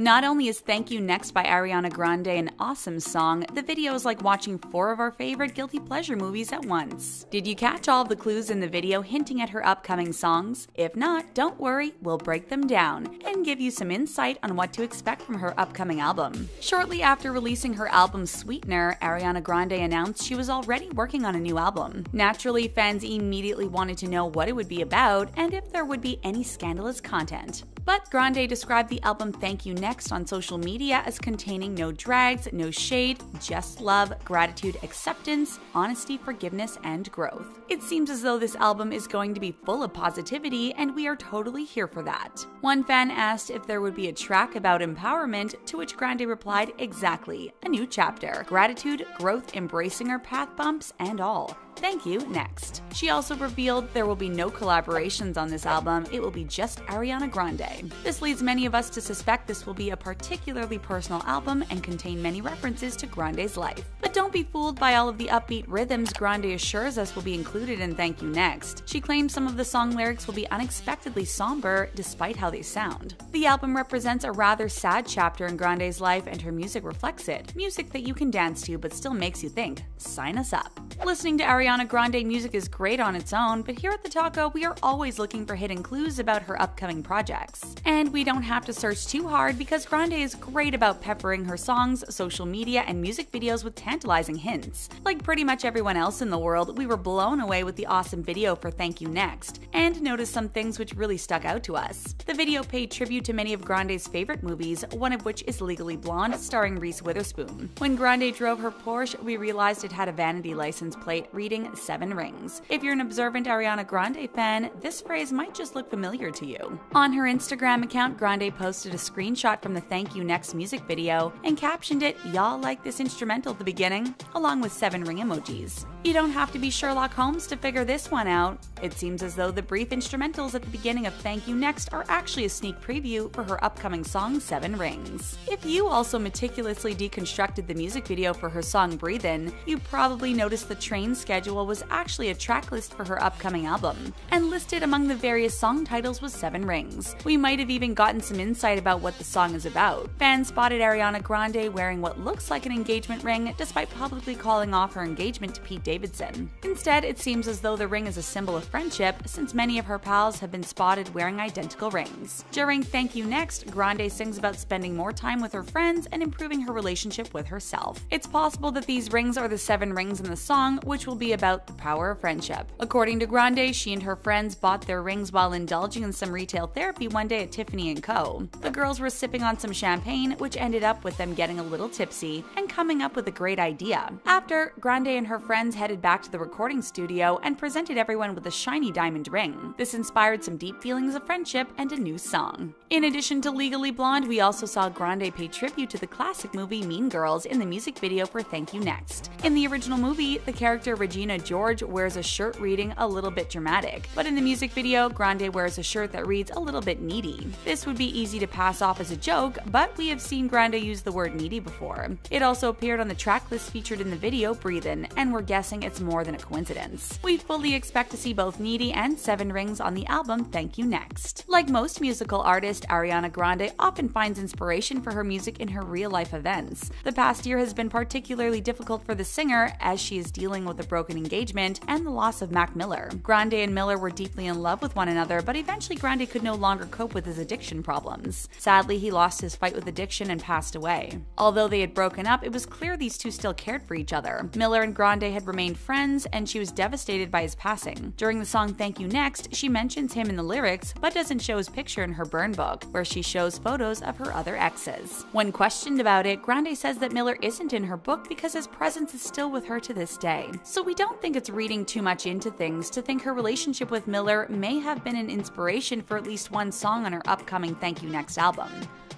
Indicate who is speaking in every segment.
Speaker 1: Not only is Thank You Next by Ariana Grande an awesome song, the video is like watching four of our favorite guilty pleasure movies at once. Did you catch all of the clues in the video hinting at her upcoming songs? If not, don't worry, we'll break them down and give you some insight on what to expect from her upcoming album. Shortly after releasing her album Sweetener, Ariana Grande announced she was already working on a new album. Naturally, fans immediately wanted to know what it would be about and if there would be any scandalous content. But Grande described the album Thank You Next on social media as containing no drags, no shade, just love, gratitude, acceptance, honesty, forgiveness, and growth. It seems as though this album is going to be full of positivity, and we are totally here for that. One fan asked if there would be a track about empowerment, to which Grande replied, Exactly, a new chapter. Gratitude, growth, embracing our path bumps, and all. Thank you, next. She also revealed there will be no collaborations on this album, it will be just Ariana Grande. This leads many of us to suspect this will be a particularly personal album and contain many references to Grande's life. But don't be fooled by all of the upbeat rhythms Grande assures us will be included in Thank You Next. She claims some of the song lyrics will be unexpectedly somber despite how they sound. The album represents a rather sad chapter in Grande's life and her music reflects it. Music that you can dance to but still makes you think. Sign us up. Listening to Ariana Grande music is great on its own, but here at TheTalko, we are always looking for hidden clues about her upcoming projects. And we don't have to search too hard because Grande is great about peppering her songs, social media, and music videos with tantalizing hints. Like pretty much everyone else in the world, we were blown away with the awesome video for Thank You Next, and noticed some things which really stuck out to us. The video paid tribute to many of Grande's favorite movies, one of which is Legally Blonde, starring Reese Witherspoon. When Grande drove her Porsche, we realized it had a vanity license plate reading Seven Rings. If you're an observant Ariana Grande fan, this phrase might just look familiar to you. On her Instagram account, Grande posted a screenshot from the Thank You Next music video and captioned it, Y'all like this instrumental at the beginning, along with seven ring emojis. You don't have to be Sherlock Holmes to figure this one out. It seems as though the brief instrumentals at the beginning of Thank You Next are actually a sneak preview for her upcoming song Seven Rings. If you also meticulously deconstructed the music video for her song Breathin', you probably noticed the train schedule was actually a track list for her upcoming album, and listed among the various song titles was Seven Rings. We might have even gotten some insight about what the song is about. Fans spotted Ariana Grande wearing what looks like an engagement ring despite publicly calling off her engagement to Pete Davidson. Instead, it seems as though the ring is a symbol of friendship, since many of her pals have been spotted wearing identical rings. During Thank You Next, Grande sings about spending more time with her friends and improving her relationship with herself. It's possible that these rings are the seven rings in the song, which will be about the power of friendship. According to Grande, she and her friends bought their rings while indulging in some retail therapy one day at Tiffany & Co. The girls were sipping on some champagne, which ended up with them getting a little tipsy and coming up with a great idea. After, Grande and her friends headed back to the recording studio and presented everyone with a shiny diamond ring. This inspired some deep feelings of friendship and a new song. In addition to Legally Blonde, we also saw Grande pay tribute to the classic movie Mean Girls in the music video for Thank You Next. In the original movie, the character Regina George wears a shirt reading a little bit dramatic, but in the music video, Grande wears a shirt that reads a little bit needy. This would be easy to pass off as a joke, but we have seen Grande use the word needy before. It also appeared on the track list featured in the video Breathin', and we're guessing it's more than a coincidence. We fully expect to see both Needy and Seven Rings on the album Thank You Next. Like most musical artists, Ariana Grande often finds inspiration for her music in her real life events. The past year has been particularly difficult for the singer as she is dealing with a broken engagement and the loss of Mac Miller. Grande and Miller were deeply in love with one another, but eventually Grande could no longer cope with his addiction problems. Sadly, he lost his fight with addiction and passed away. Although they had broken up, it was clear these two still cared for each other. Miller and Grande had remained friends, and she was devastated by his passing. During the song Thank You Next, she mentions him in the lyrics, but doesn't show his picture in her burn book, where she shows photos of her other exes. When questioned about it, Grande says that Miller isn't in her book because his presence is still with her to this day. So we don't think it's reading too much into things to think her relationship with Miller may have been an inspiration for at least one song on her upcoming Thank You Next album.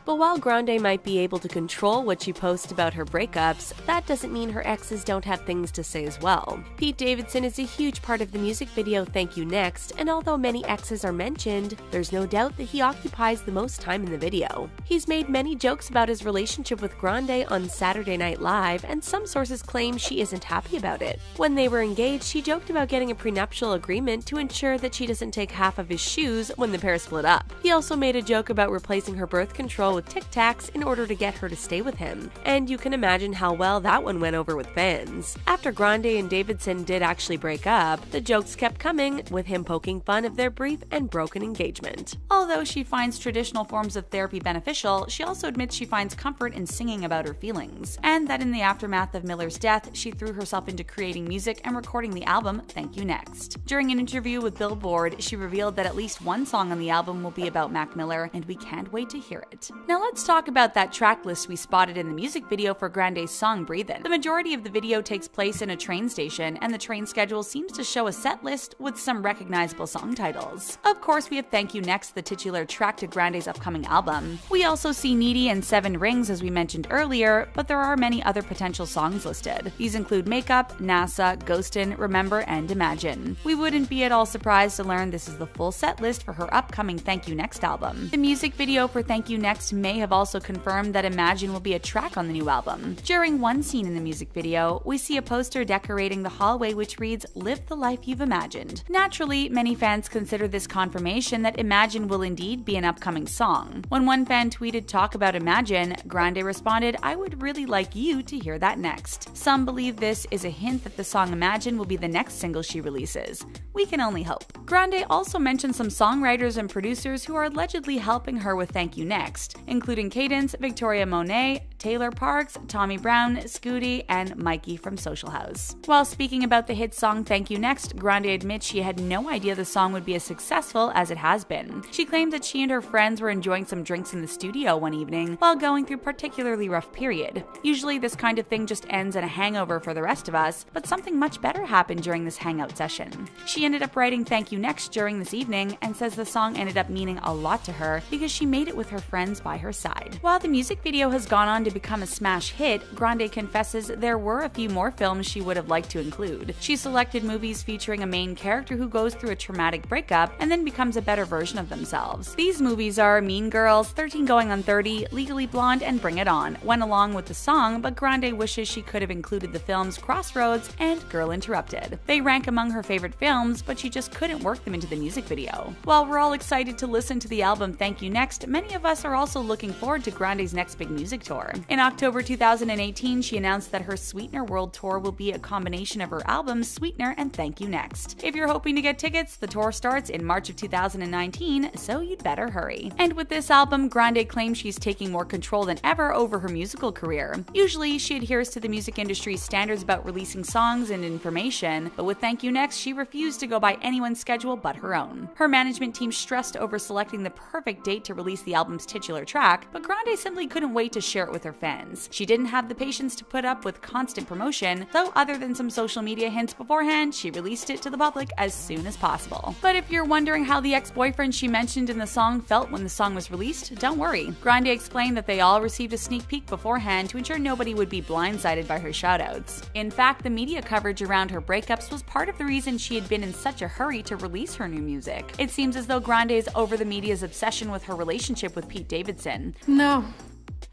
Speaker 2: But while Grande might be able to control what she posts about her breakups, that doesn't mean her exes don't have things to say as well. Pete Davidson is a huge part of the music video Thank You Next, and although many exes are mentioned, there's no doubt that he occupies the most time in the video. He's made many jokes about his relationship with Grande on Saturday Night Live, and some sources claim she isn't happy about it. When they were engaged, she joked about getting a prenuptial agreement to ensure that she doesn't take half of his shoes when the pair split up. He also made a joke about replacing her birth control well with Tic Tacs in order to get her to stay with him, and you can imagine how well that one went over with fans. After Grande and Davidson did actually break up, the jokes kept coming, with him poking fun of their brief and broken engagement.
Speaker 1: Although she finds traditional forms of therapy beneficial, she also admits she finds comfort in singing about her feelings, and that in the aftermath of Miller's death, she threw herself into creating music and recording the album Thank You Next. During an interview with Billboard, she revealed that at least one song on the album will be about Mac Miller, and we can't wait to hear it. Now let's talk about that track list we spotted in the music video for Grande's song Breathin'. The majority of the video takes place in a train station, and the train schedule seems to show a set list with some recognizable song titles. Of course, we have Thank You Next, the titular track to Grande's upcoming album. We also see Needy and Seven Rings, as we mentioned earlier, but there are many other potential songs listed. These include Makeup, NASA, Ghostin', Remember, and Imagine. We wouldn't be at all surprised to learn this is the full set list for her upcoming Thank You Next album. The music video for Thank You Next may have also confirmed that Imagine will be a track on the new album. During one scene in the music video, we see a poster decorating the hallway which reads, Live the life you've imagined. Naturally, many fans consider this confirmation that Imagine will indeed be an upcoming song. When one fan tweeted talk about Imagine, Grande responded, I would really like you to hear that next. Some believe this is a hint that the song Imagine will be the next single she releases. We can only hope. Grande also mentioned some songwriters and producers who are allegedly helping her with Thank You Next, including Kaydence, Victoria Monet, Taylor Parks, Tommy Brown, Scootie, and Mikey from Social House. While speaking about the hit song Thank You Next, Grande admits she had no idea the song would be as successful as it has been. She claims that she and her friends were enjoying some drinks in the studio one evening while going through a particularly rough period. Usually, this kind of thing just ends in a hangover for the rest of us, but something much better happened during this hangout session. She ended up writing Thank You Next during this evening and says the song ended up meaning a lot to her because she made it with her friends by her side. While the music video has gone on to become a smash hit, Grande confesses there were a few more films she would have liked to include. She selected movies featuring a main character who goes through a traumatic breakup and then becomes a better version of themselves. These movies are Mean Girls, 13 Going on 30, Legally Blonde, and Bring It On, went along with the song, but Grande wishes she could have included the films Crossroads and Girl Interrupted. They rank among her favorite films, but she just couldn't work them into the music video. While we're all excited to listen to the album Thank You Next, many of us are also looking forward to Grande's next big music tour. In October 2018, she announced that her Sweetener World Tour will be a combination of her albums Sweetener and Thank You Next. If you're hoping to get tickets, the tour starts in March of 2019, so you'd better hurry. And with this album, Grande claims she's taking more control than ever over her musical career. Usually, she adheres to the music industry's standards about releasing songs and information, but with Thank You Next, she refused to go by anyone's schedule but her own. Her management team stressed over selecting the perfect date to release the album's titular track, but Grande simply couldn't wait to share it with her fans. She didn't have the patience to put up with constant promotion, though other than some social media hints beforehand, she released it to the public as soon as possible. But if you're wondering how the ex-boyfriend she mentioned in the song felt when the song was released, don't worry. Grande explained that they all received a sneak peek beforehand to ensure nobody would be blindsided by her shoutouts. In fact, the media coverage around her breakups was part of the reason she had been in such a hurry to release her new music. It seems as though Grande is over the media's obsession with her relationship with Pete Davidson.
Speaker 3: No,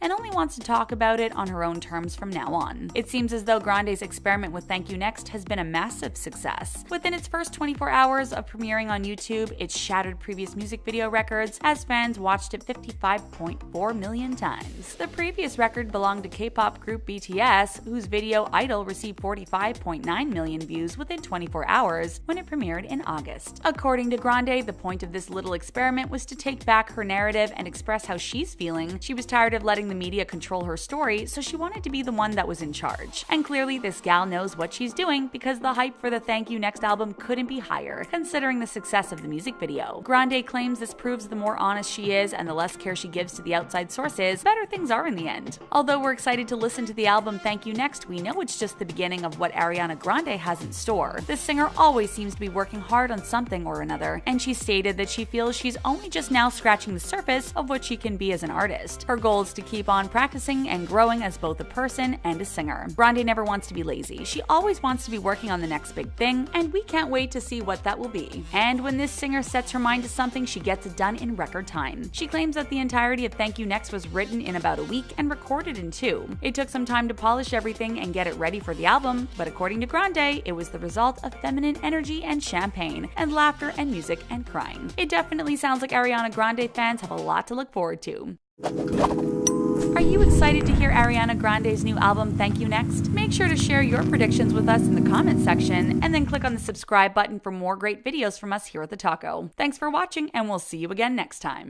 Speaker 1: and only wants to talk about it on her own terms from now on. It seems as though Grande's experiment with Thank You Next has been a massive success. Within its first 24 hours of premiering on YouTube, it shattered previous music video records as fans watched it 55.4 million times. The previous record belonged to K-pop group BTS, whose video Idol received 45.9 million views within 24 hours when it premiered in August. According to Grande, the point of this little experiment was to take back her narrative and express how she's feeling. She was tired of letting the media control her story, so she wanted to be the one that was in charge. And clearly, this gal knows what she's doing because the hype for the Thank You Next album couldn't be higher, considering the success of the music video. Grande claims this proves the more honest she is and the less care she gives to the outside sources, better things are in the end. Although we're excited to listen to the album Thank You Next, we know it's just the beginning of what Ariana Grande has in store. This singer always seems to be working hard on something or another, and she stated that she feels she's only just now scratching the surface of what she can be as an artist. Her goal to keep on practicing and growing as both a person and a singer. Grande never wants to be lazy. She always wants to be working on the next big thing, and we can't wait to see what that will be. And when this singer sets her mind to something, she gets it done in record time. She claims that the entirety of Thank You Next was written in about a week and recorded in two. It took some time to polish everything and get it ready for the album, but according to Grande, it was the result of feminine energy and champagne, and laughter and music and crying. It definitely sounds like Ariana Grande fans have a lot to look forward to. Are you excited to hear Ariana Grande's new album, Thank You Next? Make sure to share your predictions with us in the comment section and then click on the subscribe button for more great videos from us here at TheTalko. Thanks for watching, and we'll see you again next time.